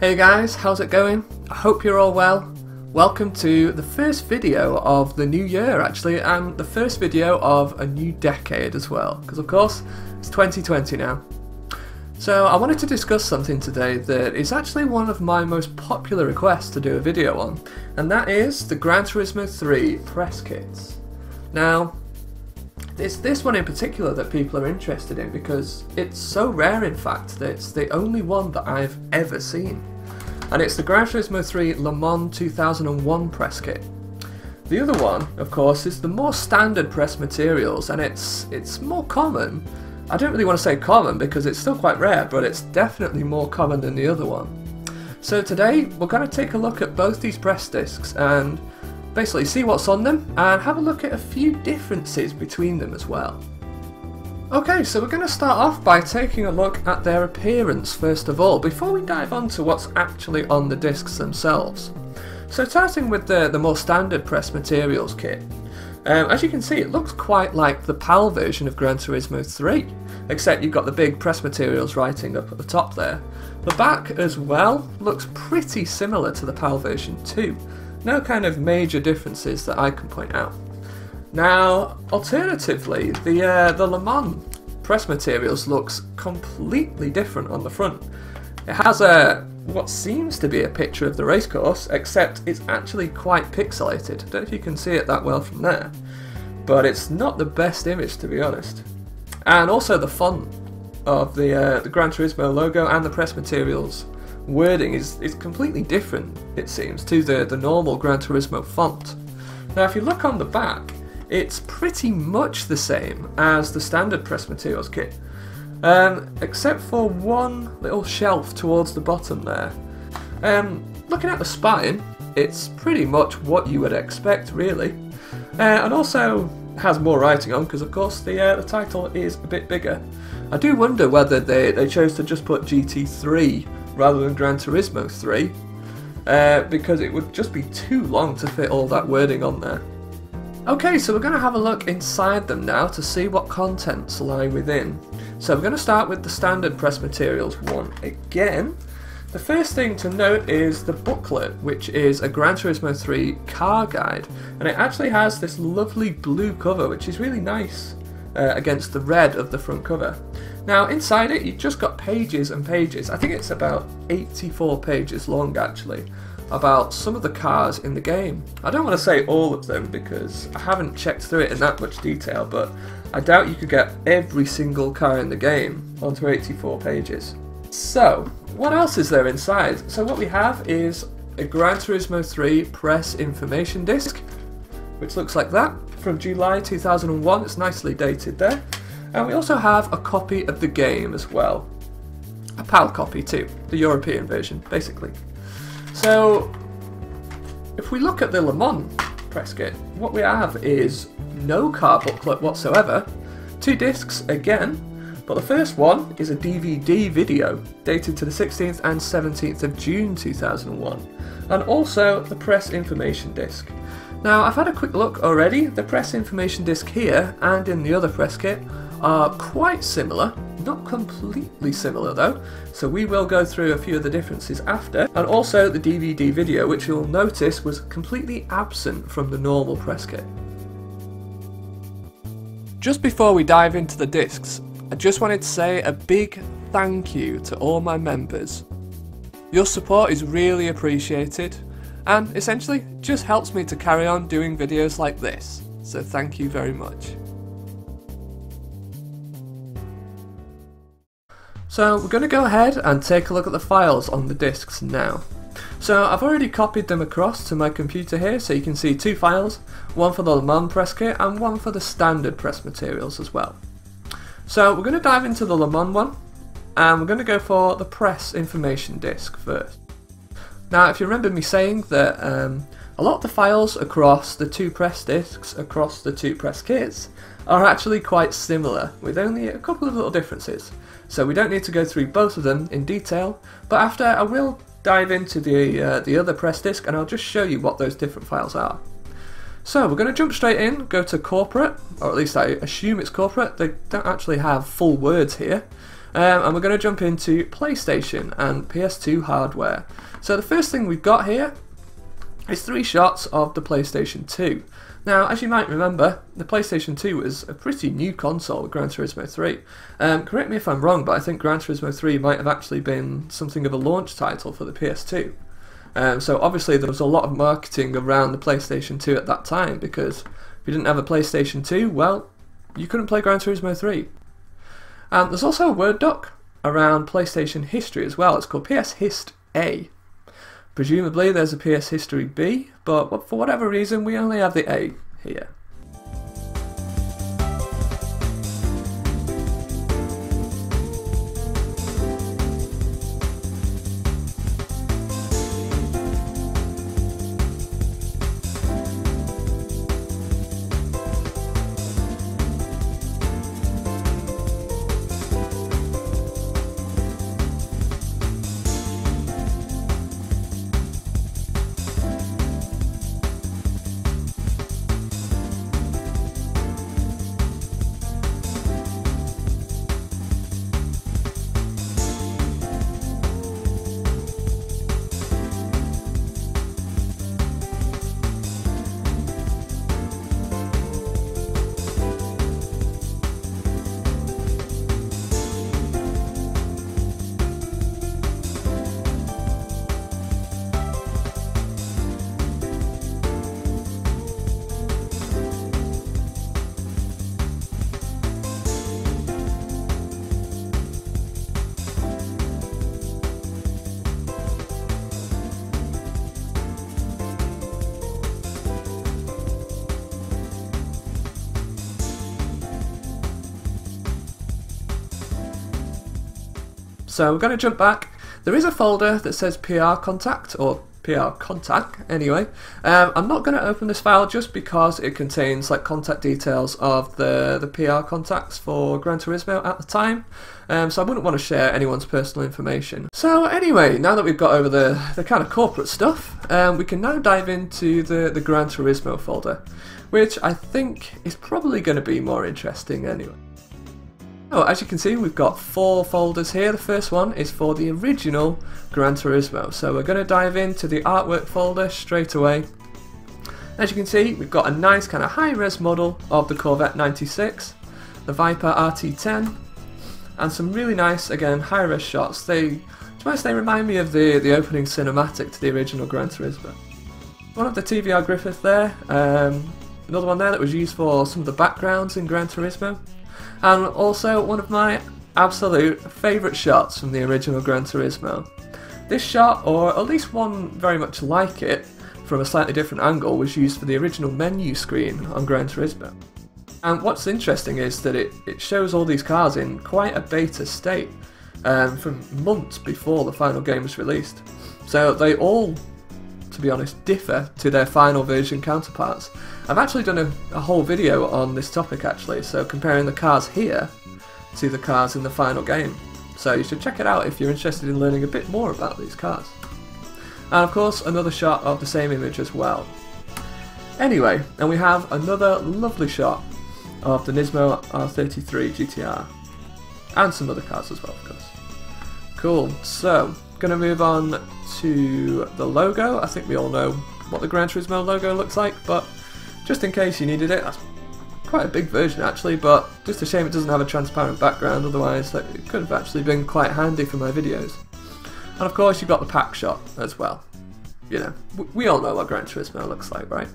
Hey guys, how's it going? I hope you're all well. Welcome to the first video of the new year actually, and the first video of a new decade as well, because of course it's 2020 now. So I wanted to discuss something today that is actually one of my most popular requests to do a video on, and that is the Gran Turismo 3 press kits. Now, it's this one in particular that people are interested in because it's so rare in fact that it's the only one that I've ever seen. And it's the Gran Turismo 3 Le Mans 2001 press kit. The other one, of course, is the more standard press materials and it's it's more common. I don't really want to say common because it's still quite rare, but it's definitely more common than the other one. So today we're going to take a look at both these press discs and basically see what's on them and have a look at a few differences between them as well. Okay, so we're going to start off by taking a look at their appearance first of all, before we dive on to what's actually on the discs themselves. So starting with the, the more standard press materials kit, um, as you can see it looks quite like the PAL version of Gran Turismo 3, except you've got the big press materials writing up at the top there. The back as well looks pretty similar to the PAL version too, no kind of major differences that I can point out. Now, alternatively, the uh, the Le Mans press materials looks completely different on the front. It has a what seems to be a picture of the racecourse, except it's actually quite pixelated. I don't know if you can see it that well from there, but it's not the best image to be honest. And also the font of the uh, the Gran Turismo logo and the press materials wording is, is completely different, it seems, to the, the normal Gran Turismo font. Now, if you look on the back, it's pretty much the same as the standard press materials kit, um, except for one little shelf towards the bottom there. Um, looking at the spine, it's pretty much what you would expect, really, uh, and also has more writing on because, of course, the uh, the title is a bit bigger. I do wonder whether they, they chose to just put GT3 rather than Gran Turismo 3, uh, because it would just be too long to fit all that wording on there. Okay, so we're going to have a look inside them now to see what contents lie within. So we're going to start with the standard press materials one again. The first thing to note is the booklet, which is a Gran Turismo 3 car guide, and it actually has this lovely blue cover, which is really nice uh, against the red of the front cover. Now, inside it, you've just got pages and pages. I think it's about 84 pages long, actually, about some of the cars in the game. I don't want to say all of them because I haven't checked through it in that much detail, but I doubt you could get every single car in the game onto 84 pages. So, what else is there inside? So, what we have is a Gran Turismo 3 press information disc, which looks like that from July 2001. It's nicely dated there. And we also have a copy of the game as well. A PAL copy too, the European version, basically. So, if we look at the Le Mans press kit, what we have is no car booklet whatsoever, two discs again, but the first one is a DVD video dated to the 16th and 17th of June 2001, and also the press information disc. Now, I've had a quick look already, the press information disc here and in the other press kit are quite similar, not completely similar though, so we will go through a few of the differences after, and also the DVD video which you'll notice was completely absent from the normal press kit. Just before we dive into the discs, I just wanted to say a big thank you to all my members. Your support is really appreciated, and essentially just helps me to carry on doing videos like this, so thank you very much. So we're going to go ahead and take a look at the files on the disks now. So I've already copied them across to my computer here so you can see two files, one for the Le Mans press kit and one for the standard press materials as well. So we're going to dive into the Le Mans one and we're going to go for the press information disk first. Now if you remember me saying that um, a lot of the files across the two press disks, across the two press kits, are actually quite similar with only a couple of little differences. So we don't need to go through both of them in detail, but after I will dive into the, uh, the other press disk and I'll just show you what those different files are. So we're going to jump straight in, go to corporate, or at least I assume it's corporate, they don't actually have full words here. Um, and we're going to jump into PlayStation and PS2 hardware. So the first thing we've got here is three shots of the PlayStation 2. Now, as you might remember, the PlayStation 2 was a pretty new console with Gran Turismo 3. Um, correct me if I'm wrong, but I think Gran Turismo 3 might have actually been something of a launch title for the PS2. Um, so obviously there was a lot of marketing around the PlayStation 2 at that time because if you didn't have a PlayStation 2, well, you couldn't play Gran Turismo 3. And there's also a Word doc around PlayStation history as well. It's called PS Hist A. Presumably there's a PS History B, but for whatever reason we only have the A here. So we're going to jump back. There is a folder that says PR contact or PR contact anyway. Um, I'm not going to open this file just because it contains like contact details of the, the PR contacts for Gran Turismo at the time. Um, so I wouldn't want to share anyone's personal information. So anyway, now that we've got over the, the kind of corporate stuff, um, we can now dive into the, the Gran Turismo folder, which I think is probably going to be more interesting anyway. Oh, as you can see, we've got four folders here. The first one is for the original Gran Turismo. So we're going to dive into the artwork folder straight away. As you can see, we've got a nice kind of high-res model of the Corvette 96, the Viper RT10, and some really nice, again, high-res shots. They, to honest, they remind me of the, the opening cinematic to the original Gran Turismo. One of the TVR Griffith there, um, another one there that was used for some of the backgrounds in Gran Turismo and also one of my absolute favourite shots from the original Gran Turismo. This shot, or at least one very much like it, from a slightly different angle, was used for the original menu screen on Gran Turismo. And what's interesting is that it, it shows all these cars in quite a beta state um, from months before the final game was released. So they all, to be honest, differ to their final version counterparts. I've actually done a, a whole video on this topic actually, so comparing the cars here to the cars in the final game. So you should check it out if you're interested in learning a bit more about these cars. And of course another shot of the same image as well. Anyway, and we have another lovely shot of the Nismo R33 GTR. And some other cars as well, of course. Cool, so, gonna move on to the logo. I think we all know what the Gran Turismo logo looks like, but just in case you needed it. That's quite a big version actually, but just a shame it doesn't have a transparent background, otherwise it could have actually been quite handy for my videos. And of course you've got the pack shot as well. You know, we all know what Gran Turismo looks like, right?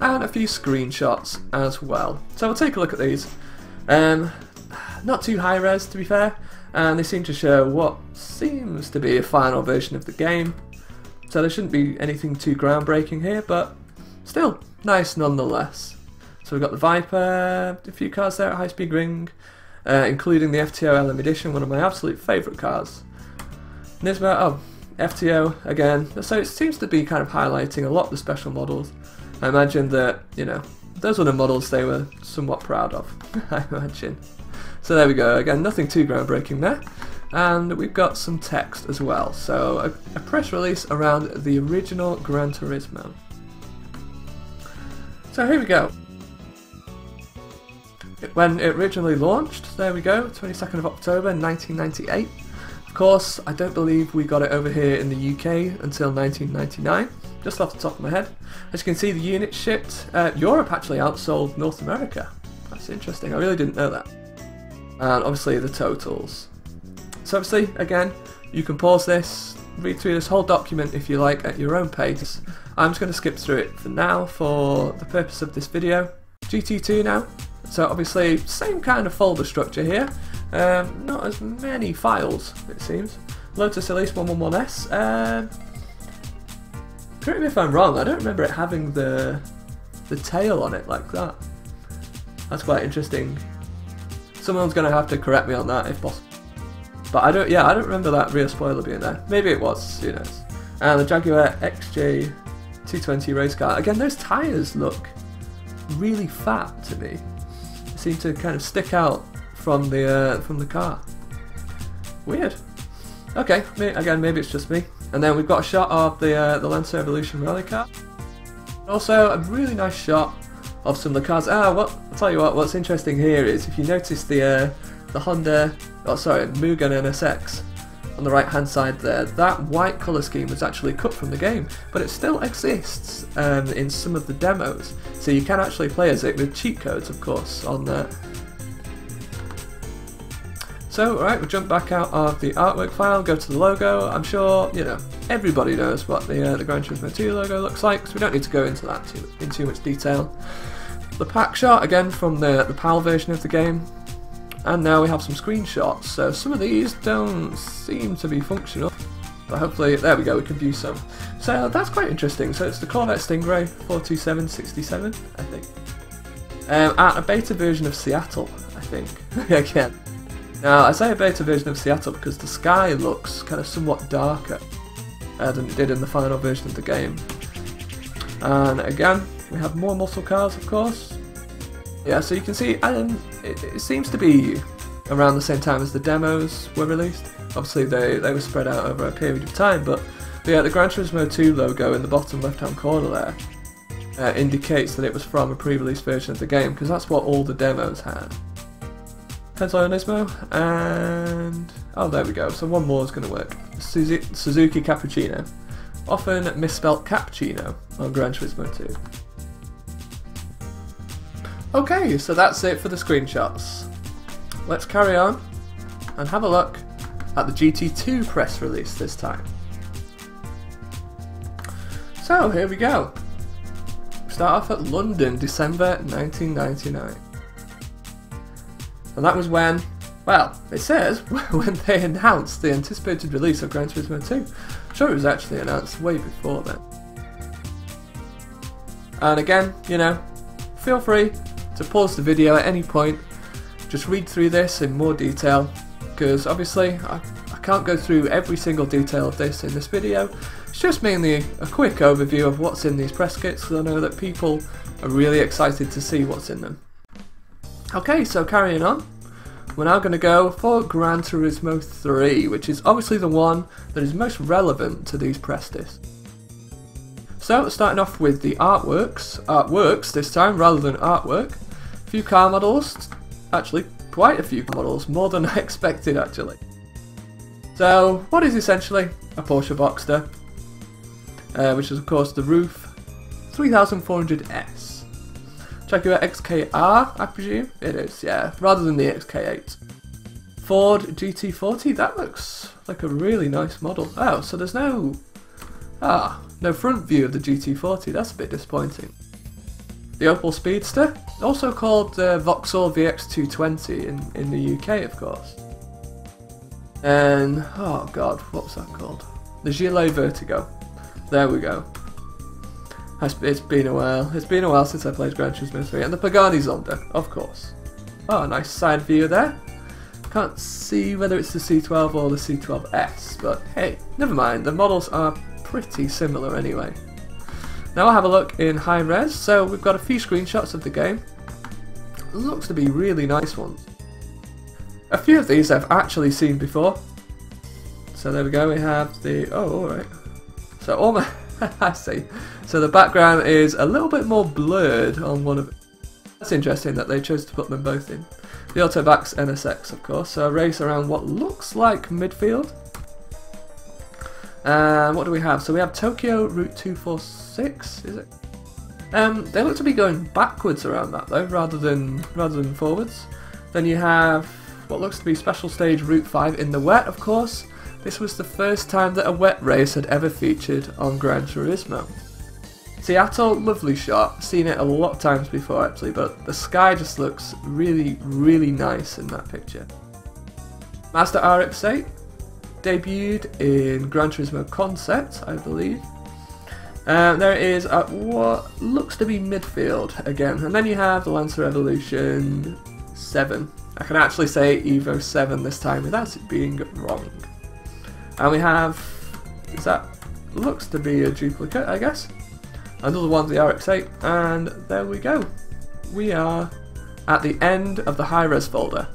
And a few screenshots as well. So we'll take a look at these. Um, not too high res to be fair, and they seem to show what seems to be a final version of the game. So there shouldn't be anything too groundbreaking here, but still, nice nonetheless. So we've got the Viper, a few cars there at High Speed Ring, uh, including the FTO LM Edition, one of my absolute favourite cars. Nismo, oh, FTO again. So it seems to be kind of highlighting a lot of the special models. I imagine that, you know, those were the models they were somewhat proud of, I imagine. So there we go, again, nothing too groundbreaking there. And we've got some text as well. So a, a press release around the original Gran Turismo. So here we go. when it originally launched. There we go, 22nd of October 1998. Of course, I don't believe we got it over here in the UK until 1999, just off the top of my head. As you can see, the units shipped, uh, Europe actually outsold North America. That's interesting, I really didn't know that. And obviously the totals. So obviously, again, you can pause this, read through this whole document if you like at your own pace. I'm just going to skip through it for now for the purpose of this video. GT2 now. So obviously, same kind of folder structure here. Um, not as many files, it seems. Lotus Elise 111S. Um, correct me if I'm wrong, I don't remember it having the the tail on it like that. That's quite interesting. Someone's going to have to correct me on that if possible. But I don't, yeah, I don't remember that rear spoiler being there. Maybe it was, who knows. And the Jaguar XJ 220 race car. Again, those tyres look really fat to me. They seem to kind of stick out from the uh, from the car. Weird. Okay, again, maybe it's just me. And then we've got a shot of the uh, the Lancer Evolution rally car. Also, a really nice shot of some of the cars. Ah, what? I'll tell you what. What's interesting here is if you notice the uh, the Honda, oh sorry, Mugen NSX on the right hand side there, that white colour scheme was actually cut from the game, but it still exists um, in some of the demos, so you can actually play as it with cheat codes of course on there. So, alright, we'll jump back out of the artwork file, go to the logo. I'm sure, you know, everybody knows what the, uh, the Gran Turismo 2 logo looks like, so we don't need to go into that too, in too much detail. The pack shot, again, from the, the PAL version of the game. And now we have some screenshots, so some of these don't seem to be functional. But hopefully, there we go, we can view some. So that's quite interesting. So it's the Corvette Stingray 42767, I think. Um, at a beta version of Seattle, I think. Again. Now, I say a beta version of Seattle because the sky looks kind of somewhat darker uh, than it did in the final version of the game. And again, we have more muscle cars, of course. Yeah, so you can see, um, it, it, seems to be around the same time as the demos were released. Obviously, they, they were spread out over a period of time, but, but yeah, the Gran Turismo 2 logo in the bottom left-hand corner there uh, indicates that it was from a pre-release version of the game, because that's what all the demos had. Nismo, and... Oh, there we go, so one more is going to work. Suzuki Cappuccino. Often misspelt cappuccino on Gran Turismo 2. Okay, so that's it for the screenshots. Let's carry on and have a look at the GT2 press release this time. So here we go. Start off at London, December 1999. And that was when, well, it says when they announced the anticipated release of Gran Turismo 2. I'm sure it was actually announced way before then. And again, you know, feel free to pause the video at any point, just read through this in more detail, because obviously I, I can't go through every single detail of this in this video. It's just mainly a quick overview of what's in these press kits, because I know that people are really excited to see what's in them. Okay, so carrying on, we're now going to go for Gran Turismo 3, which is obviously the one that is most relevant to these press discs. So, starting off with the artworks, artworks this time rather than artwork a few car models, actually quite a few models, more than I expected actually. So what is essentially a Porsche Boxster, uh, which is of course the RUF 3400S. Jaguar XKR, I presume? It is, yeah, rather than the XK8. Ford GT40, that looks like a really nice model. Oh, so there's no... Ah, no front view of the GT40, that's a bit disappointing. The Opel Speedster, also called uh, Vauxhall VX220 in, in the UK, of course. And, oh god, what's that called? The Gillet Vertigo. There we go. It's been a while. It's been a while since I played Gran Turismo 3. And the Pagani Zonda, of course. Oh, nice side view there. Can't see whether it's the C12 or the C12S, but hey, never mind. The models are pretty similar anyway. Now I'll have a look in high res. So we've got a few screenshots of the game. looks to be really nice ones. A few of these I've actually seen before. So there we go, we have the... Oh, alright. So all my... I see. So the background is a little bit more blurred on one of... That's interesting that they chose to put them both in. The Autobacs NSX, of course, so a race around what looks like midfield. And what do we have? So we have Tokyo Route 246, is it? Um, they look to be going backwards around that though, rather than rather than forwards. Then you have what looks to be special stage Route 5 in the wet, of course. This was the first time that a wet race had ever featured on Gran Turismo. Seattle, lovely shot. Seen it a lot of times before actually, but the sky just looks really, really nice in that picture. Mazda RX-8 debuted in Gran Turismo Concept, I believe. Um, there it is at what looks to be midfield again, and then you have the Lancer Evolution 7. I can actually say Evo 7 this time without it being wrong. And we have, is that, looks to be a duplicate, I guess. Another one, the RX-8, and there we go. We are at the end of the high-res folder.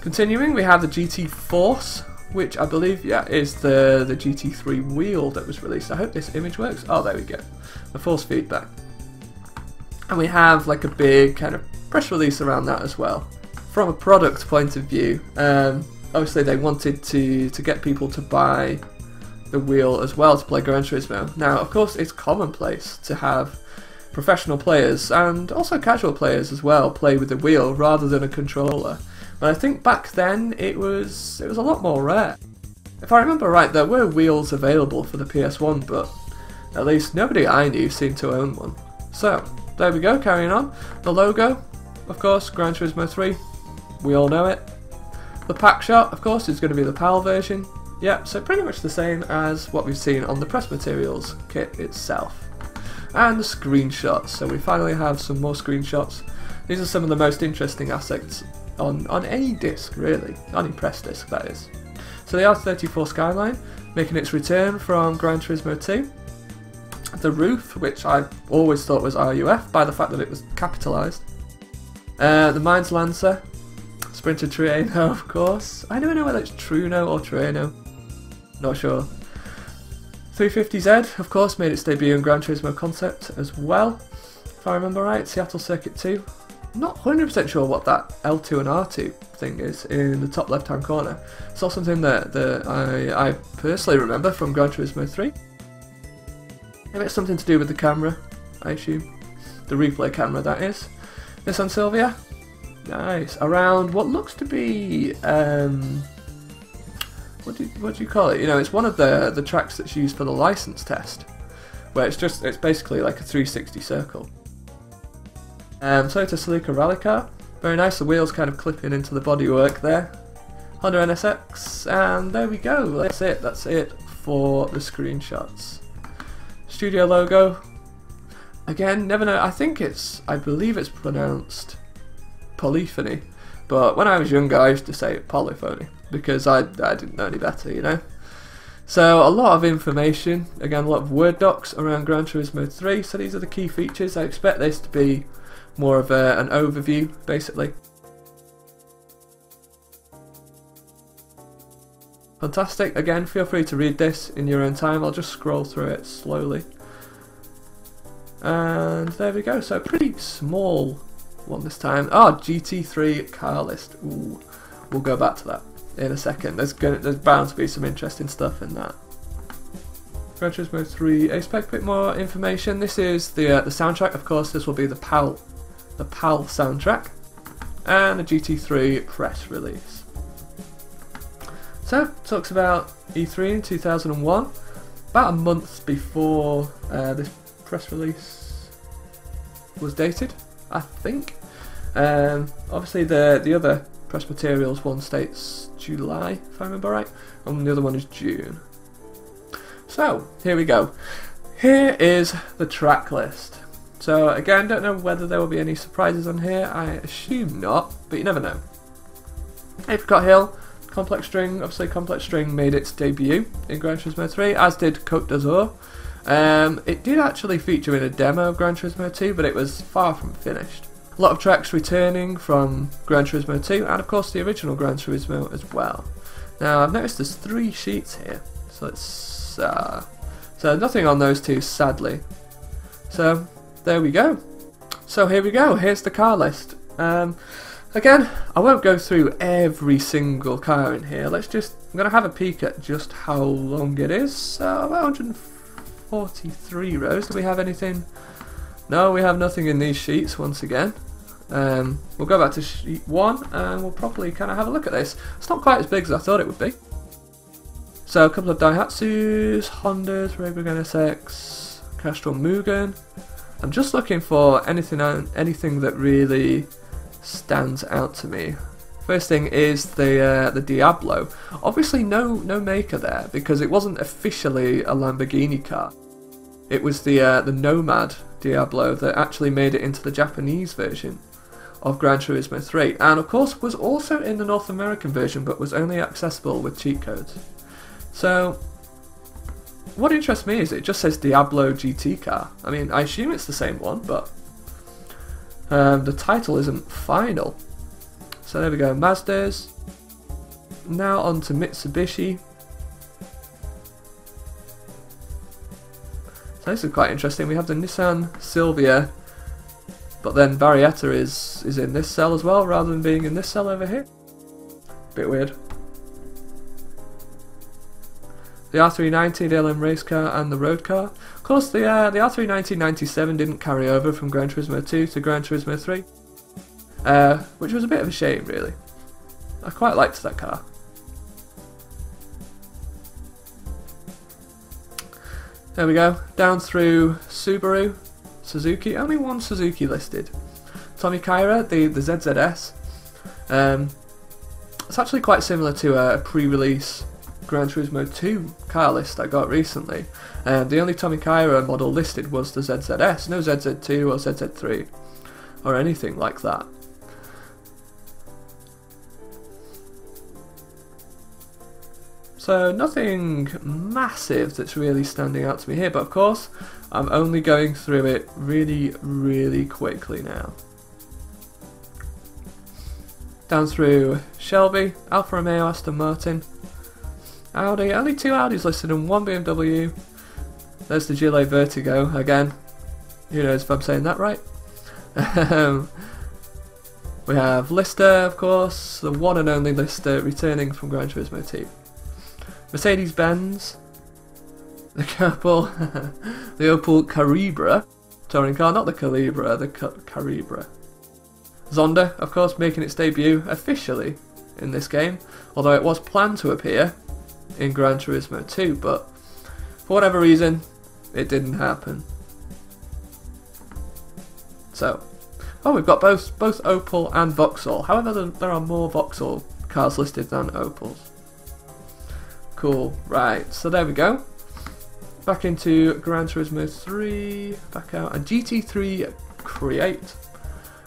Continuing, we have the GT Force, which I believe, yeah, is the, the GT3 wheel that was released. I hope this image works. Oh, there we go. The force feedback. And we have like a big kind of press release around that as well. From a product point of view, um, obviously they wanted to, to get people to buy the wheel as well to play Gran Turismo. Now, of course, it's commonplace to have professional players and also casual players as well play with the wheel rather than a controller. But I think back then it was it was a lot more rare. If I remember right, there were wheels available for the PS1, but at least nobody I knew seemed to own one. So, there we go, carrying on. The logo, of course, Gran Turismo 3, we all know it. The pack shot, of course, is going to be the PAL version. Yeah, so pretty much the same as what we've seen on the press materials kit itself. And the screenshots, so we finally have some more screenshots. These are some of the most interesting assets on, on any disc, really. Any press disc, that is. So the R34 Skyline, making its return from Gran Turismo 2. The roof, which I always thought was RUF by the fact that it was capitalised. Uh, the Mines Lancer, Sprinter Trueno, of course. I never know whether it's Trueno or Trueno. Not sure. 350Z, of course, made its debut in Gran Turismo Concept as well. If I remember right, Seattle Circuit 2. Not 100% sure what that L2 and R2 thing is in the top left hand corner. It's not something that, that I, I personally remember from Gran Turismo 3. Maybe it's something to do with the camera, I assume. The replay camera, that is. Nissan Silvia, Nice. Around what looks to be um, what do you, what do you call it? You know, it's one of the the tracks that's used for the license test, where it's just it's basically like a 360 circle. Um, Toyota Celica rally car, very nice. The wheels kind of clipping into the bodywork there. Honda NSX, and there we go. That's it. That's it for the screenshots. Studio logo. Again, never know. I think it's. I believe it's pronounced polyphony. But when I was younger, I used to say polyphony because I, I didn't know any better, you know. So a lot of information, again, a lot of Word docs around Gran Turismo 3. So these are the key features. I expect this to be more of a, an overview, basically. Fantastic. Again, feel free to read this in your own time. I'll just scroll through it slowly. And there we go. So pretty small one this time. Oh, GT3 car list. Ooh, we'll go back to that in a second. There's gonna, there's bound to be some interesting stuff in that. Gran Turismo 3 expect a bit more information. This is the uh, the soundtrack. Of course, this will be the PAL the PAL soundtrack and the GT3 press release. So talks about E3 in 2001, about a month before uh, this press release was dated. I think. Um, obviously, the the other press materials one states July, if I remember right, and the other one is June. So here we go. Here is the track list. So again, don't know whether there will be any surprises on here. I assume not, but you never know. Apricot Hill, Complex String. Obviously, Complex String made its debut in Gran Turismo 3, as did Côte d'Azur. Um, it did actually feature in a demo of Gran Turismo 2, but it was far from finished. A lot of tracks returning from Gran Turismo 2, and of course the original Gran Turismo as well. Now I've noticed there's three sheets here, so it's uh, so nothing on those two, sadly. So there we go. So here we go, here's the car list. Um, again, I won't go through every single car in here, let's just, I'm to have a peek at just how long it is. So about 143 rows, do we have anything? No, we have nothing in these sheets once again. Um, we'll go back to sheet 1 and we'll probably kind of have a look at this. It's not quite as big as I thought it would be. So a couple of Daihatsus, Hondas, Raybrig NSX, Castrol Mugen. I'm just looking for anything anything that really stands out to me. First thing is the uh, the Diablo. Obviously, no no maker there because it wasn't officially a Lamborghini car. It was the uh, the Nomad Diablo that actually made it into the Japanese version of Gran Turismo 3, and of course was also in the North American version, but was only accessible with cheat codes. So what interests me is it just says Diablo GT car. I mean, I assume it's the same one, but um, the title isn't final. So there we go, Mazdas. Now on to Mitsubishi. So this is quite interesting. We have the Nissan Silvia, but then Varietta is, is in this cell as well, rather than being in this cell over here. Bit weird the R390, the LM race car, and the road car. Of course, the uh, the R390 97 didn't carry over from Gran Turismo 2 to Gran Turismo 3, uh, which was a bit of a shame, really. I quite liked that car. There we go, down through Subaru, Suzuki, only one Suzuki listed. Tommykaira, the, the ZZS. Um, it's actually quite similar to a pre-release Gran Turismo 2 car list I got recently. and the only Tommykaira model listed was the ZZS, no ZZ2 or ZZ3 or anything like that. So nothing massive that's really standing out to me here, but of course I'm only going through it really, really quickly now. Down through Shelby, Alfa Romeo, Aston Martin, Audi, only two Audis listed and one BMW. There's the Gillet Vertigo again. Who knows if I'm saying that right? Um, we have Lister, of course, the one and only Lister returning from Gran Turismo 2. Mercedes Benz, the couple, the Opel Calibra, touring car, not the Calibra, the Calibra. Zonda, of course, making its debut officially in this game, although it was planned to appear in Gran Turismo 2, but for whatever reason, it didn't happen. So, oh, we've got both both Opel and Vauxhall. However, there are more Vauxhall cars listed than Opels. Cool. Right. So there we go. Back into Gran Turismo 3. Back out and GT3 Create.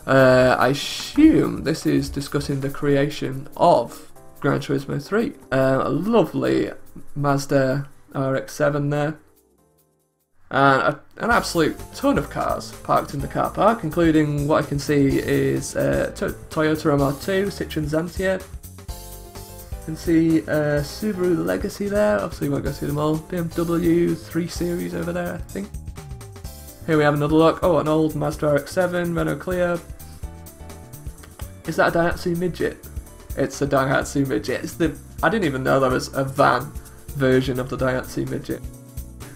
Uh, I assume this is discussing the creation of Gran Turismo 3. Uh, a lovely Mazda RX-7 there. And a, an absolute ton of cars parked in the car park, including what I can see is uh, Toyota MR2, Citroen Xantia. Can see uh, Subaru Legacy there, obviously you won't go through them all. BMW 3 Series over there, I think. Here we have another look. Oh, an old Mazda RX-7, Renault Clio. Is that a Daihatsu Midget? It's a Daihatsu Midget. It's the I didn't even know there was a van version of the Daihatsu Midget.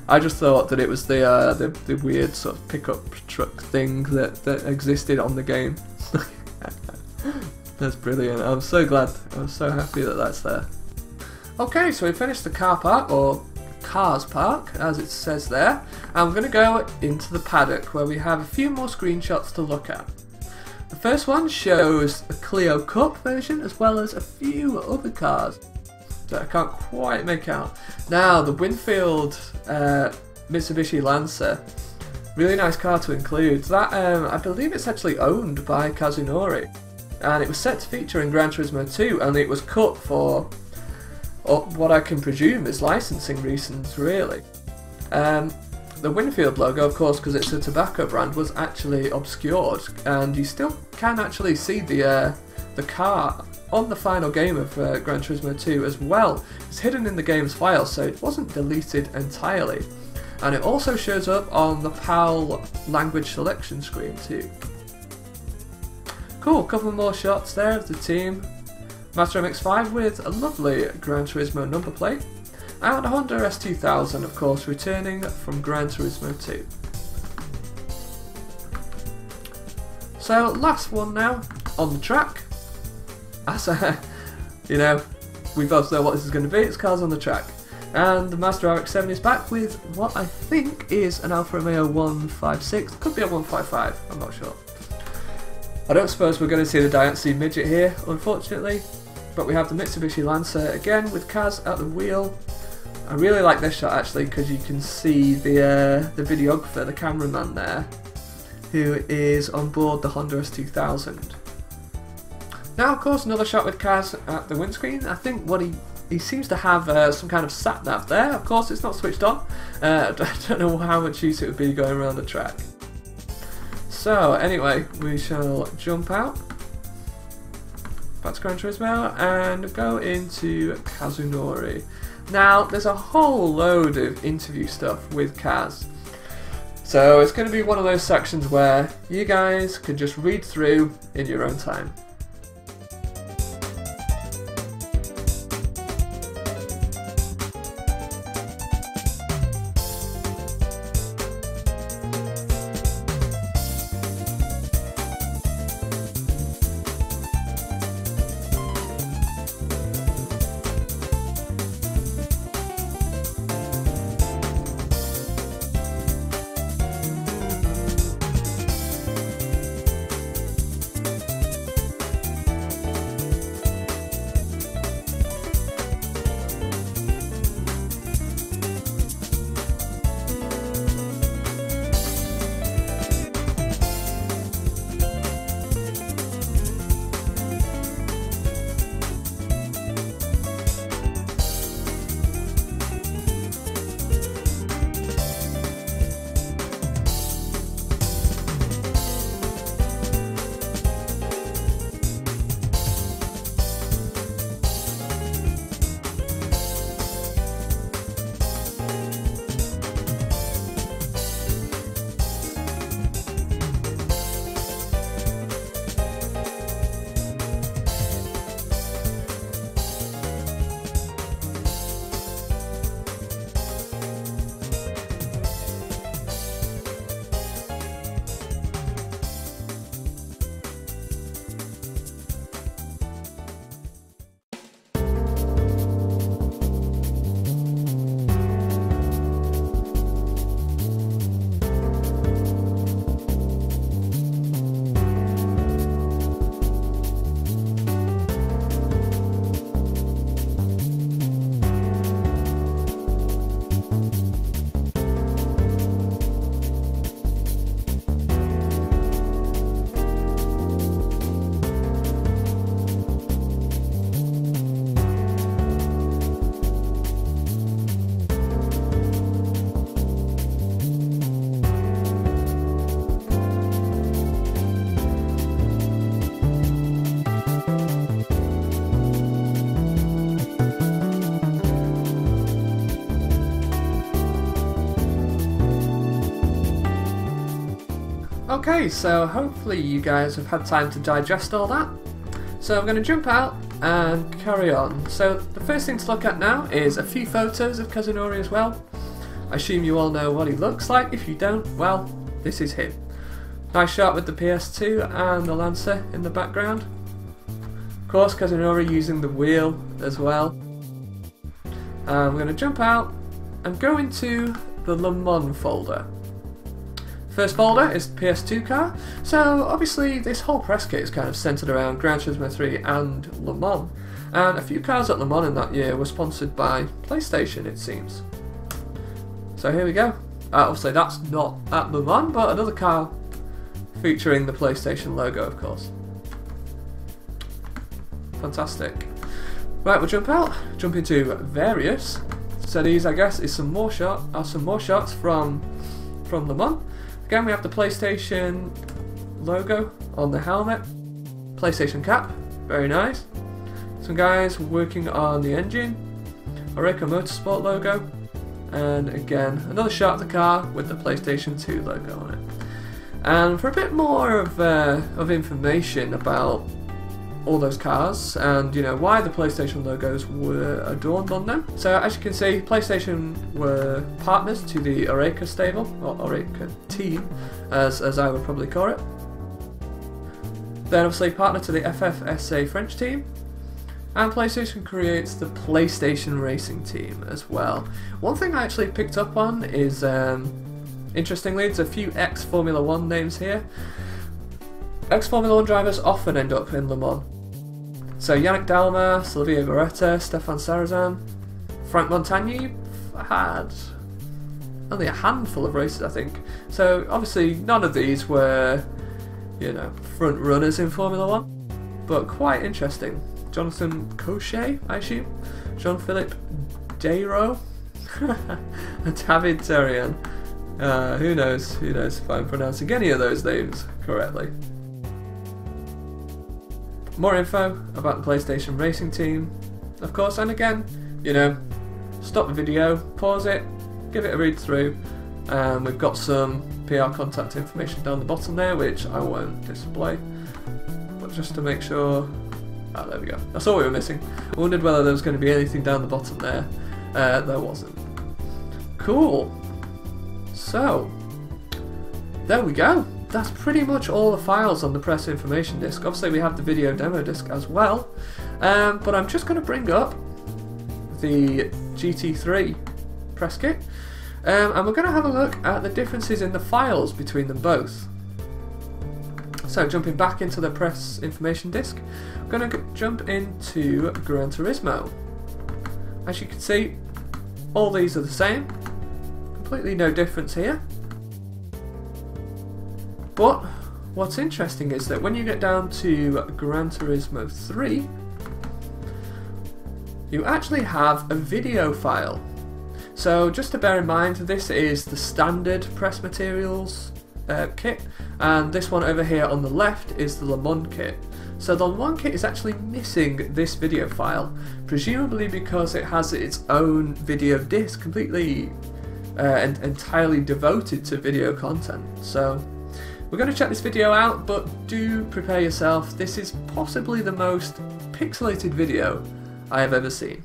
I just thought that it was the uh, the, the weird sort of pickup truck thing that, that existed on the game. that's brilliant. I'm so glad. I'm so happy that that's there. Okay, so we finished the car park, or cars park, as it says there. And we're going to go into the paddock where we have a few more screenshots to look at. The first one shows a Clio Cup version as well as a few other cars that I can't quite make out. Now, the Winfield uh, Mitsubishi Lancer, really nice car to include. That um, I believe it's actually owned by Kazunori, and it was set to feature in Gran Turismo 2, and it was cut for uh, what I can presume is licensing reasons, really. Um, the Winfield logo, of course, because it's a tobacco brand, was actually obscured, and you still can actually see the uh, the car on the final game of uh, Gran Turismo 2 as well. It's hidden in the game's file, so it wasn't deleted entirely. And it also shows up on the PAL language selection screen too. Cool, couple more shots there of the team. Mazda MX-5 with a lovely Gran Turismo number plate. And a Honda S2000, of course, returning from Gran Turismo 2. So, last one now, on the track. As a, you know, we both know what this is going to be, it's cars on the track. And the Mazda RX-7 is back with what I think is an Alfa Romeo 156, could be a 155, I'm not sure. I don't suppose we're going to see the Daihatsu midget here, unfortunately, but we have the Mitsubishi Lancer again with Kaz at the wheel. I really like this shot actually because you can see the uh, the videographer, the cameraman there, who is on board the Honda S2000. Now, of course, another shot with Kaz at the windscreen. I think what he he seems to have uh, some kind of sat nav there. Of course, it's not switched on. Uh, I don't know how much use it would be going around the track. So, anyway, we shall jump out. Back to Gran Turismo and go into Kazunori. Now, there's a whole load of interview stuff with Kaz. So it's going to be one of those sections where you guys can just read through in your own time. Okay, so hopefully you guys have had time to digest all that. So I'm going to jump out and carry on. So the first thing to look at now is a few photos of Kazunori as well. I assume you all know what he looks like. If you don't, well, this is him. Nice shot with the PS2 and the Lancer in the background. Of course, Kazunori using the wheel as well. Uh, I'm going to jump out and go into the Le Mans folder. First folder is PS2 car, so obviously this whole press kit is kind of centered around Gran Turismo 3 and Le Mans, and a few cars at Le Mans in that year were sponsored by PlayStation it seems. So here we go. Uh, obviously that's not at Le Mans, but another car featuring the PlayStation logo of course. Fantastic. Right, we'll jump out, jump into various. So these, I guess, is some more shot, are some more shots from from Le Mans. Again, we have the PlayStation logo on the helmet, PlayStation cap, very nice. Some guys working on the engine, Oreca Motorsport logo, and again, another shot of the car with the PlayStation 2 logo on it. And for a bit more of, uh, of information about all those cars and you know why the PlayStation logos were adorned on them. So as you can see, PlayStation were partners to the Oreca stable, or Oreca team, as, as I would probably call it. Then obviously partner to the FFSA French team, and PlayStation creates the PlayStation Racing team as well. One thing I actually picked up on is, um, interestingly, there's a few ex Formula One names here. Ex Formula One drivers often end up in Le Mans. So Yannick Dalma, Silvio Beretta, Stefan Sarrazin, Franck Montagny had only a handful of races, I think. So obviously none of these were, you know, front runners in Formula One, but quite interesting. Jonathan Cochet, I assume, Jean-Philippe Dayraut, and David Terrien. Uh, who knows? Who knows if I'm pronouncing any of those names correctly. More info about the PlayStation Racing team, of course, and again, you know, stop the video, pause it, give it a read through, and we've got some PR contact information down the bottom there, which I won't display, but just to make sure. Ah, there we go. That's all we were missing. I wondered whether there was going to be anything down the bottom there. Uh, there wasn't. Cool. So, there we go that's pretty much all the files on the press information disk. Obviously we have the video demo disk as well, um, but I'm just going to bring up the GT3 press kit, um, and we're going to have a look at the differences in the files between them both. So jumping back into the press information disk, I'm going to jump into Gran Turismo. As you can see, all these are the same, completely no difference here. But what's interesting is that when you get down to Gran Turismo 3, you actually have a video file. So just to bear in mind, this is the standard press materials uh, kit, and this one over here on the left is the Le Mans kit. So the Le Mans kit is actually missing this video file, presumably because it has its own video disc completely uh, and entirely devoted to video content. So we're going to check this video out, but do prepare yourself. This is possibly the most pixelated video I have ever seen.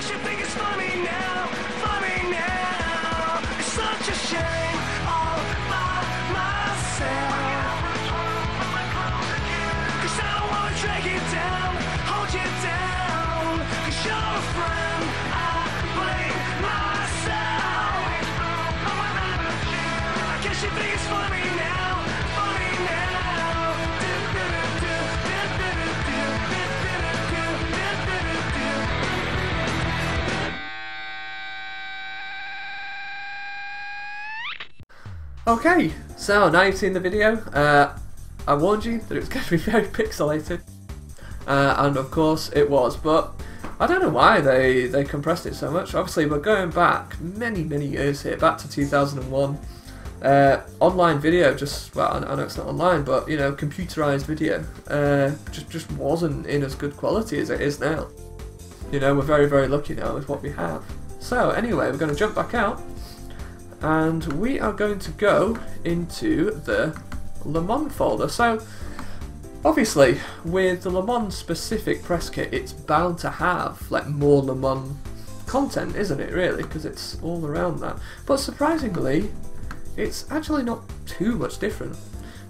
Guess you think it's funny now, Okay, so now you've seen the video. Uh, I warned you that it was going to be very pixelated, uh, and of course it was. But I don't know why they, they compressed it so much. Obviously, we're going back many, many years here, back to 2001. Uh, online video just, well, I know it's not online, but, you know, computerized video uh, just, just wasn't in as good quality as it is now. You know, we're very, very lucky now with what we have. So, anyway, we're going to jump back out and we are going to go into the Le Mans folder. So, obviously, with the Le Mans specific press kit, it's bound to have like more Le Mans content, isn't it? Really, because it's all around that. But surprisingly, it's actually not too much different.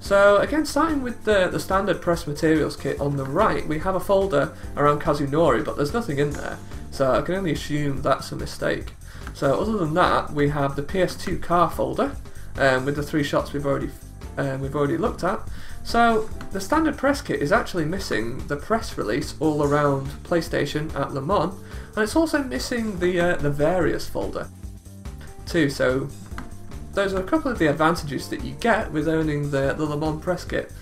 So again, starting with the, the standard press materials kit on the right, we have a folder around Kazunori, but there's nothing in there. So I can only assume that's a mistake. So other than that, we have the PS2 car folder um, with the three shots we've already um, we've already looked at. So the standard press kit is actually missing the press release all around PlayStation at Le Mans, and it's also missing the uh, the various folder too. So those are a couple of the advantages that you get with owning the, the Le Mans press kit.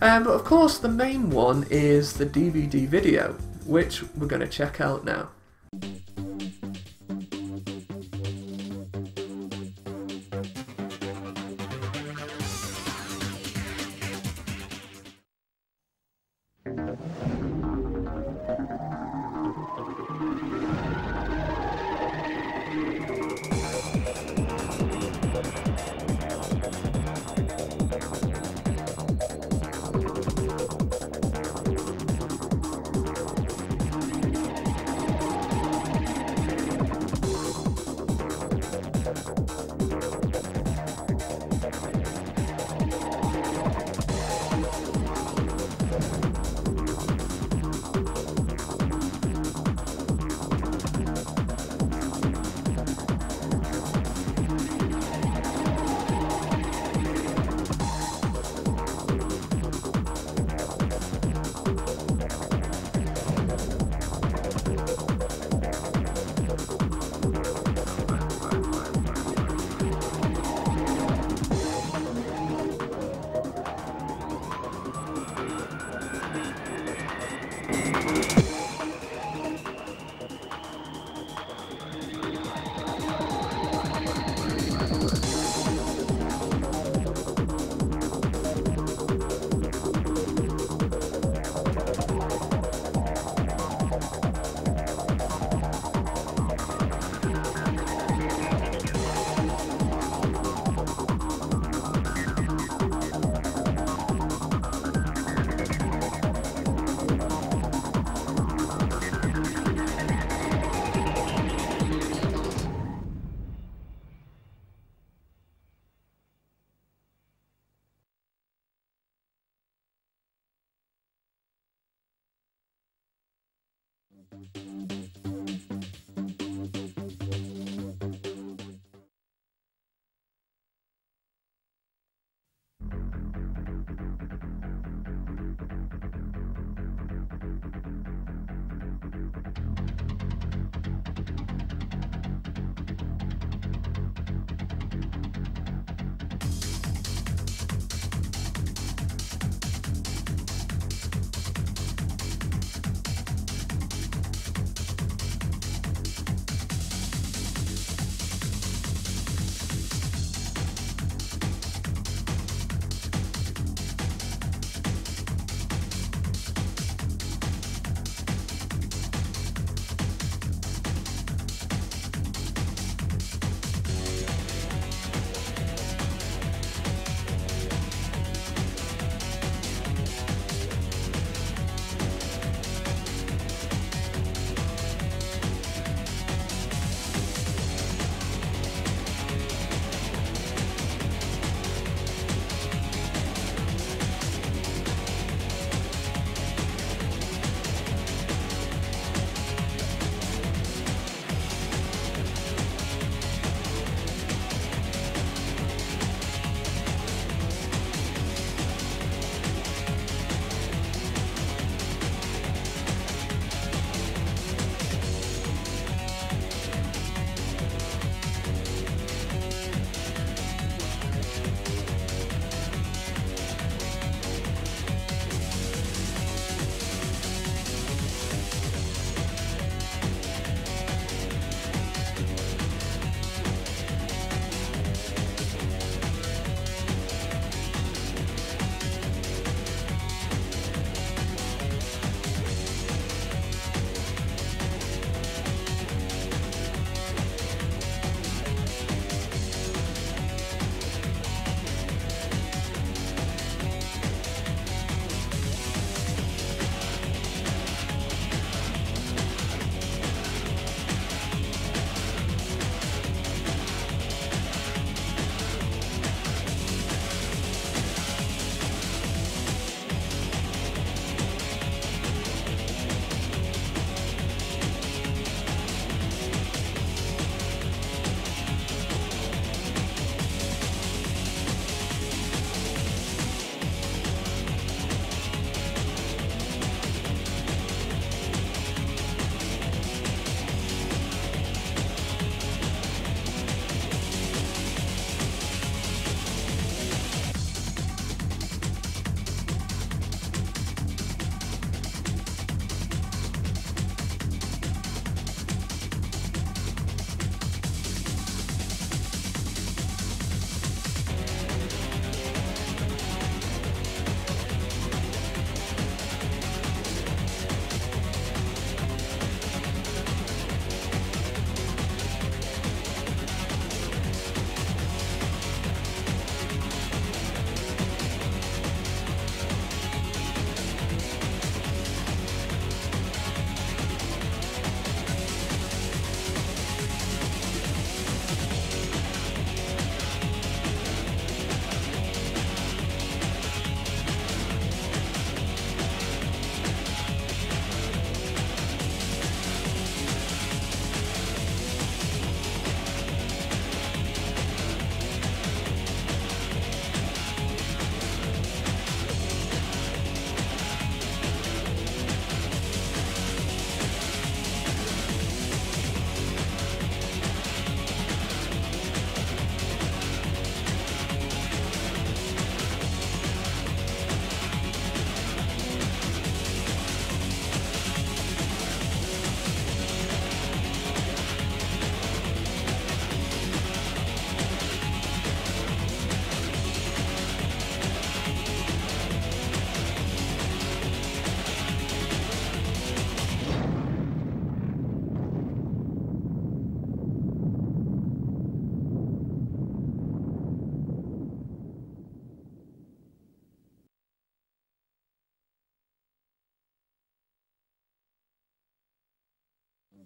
Um, but of course, the main one is the DVD video, which we're going to check out now.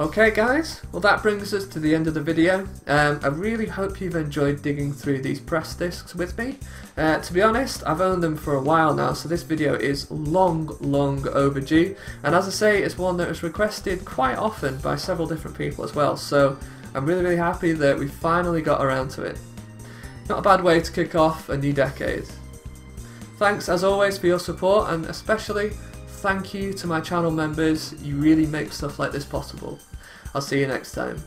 Okay guys, well that brings us to the end of the video. Um, I really hope you've enjoyed digging through these press discs with me. Uh, to be honest, I've owned them for a while now, so this video is long, long overdue. And as I say, it's one that was requested quite often by several different people as well, so I'm really, really happy that we finally got around to it. Not a bad way to kick off a new decade. Thanks as always for your support, and especially thank you to my channel members. You really make stuff like this possible. I'll see you next time.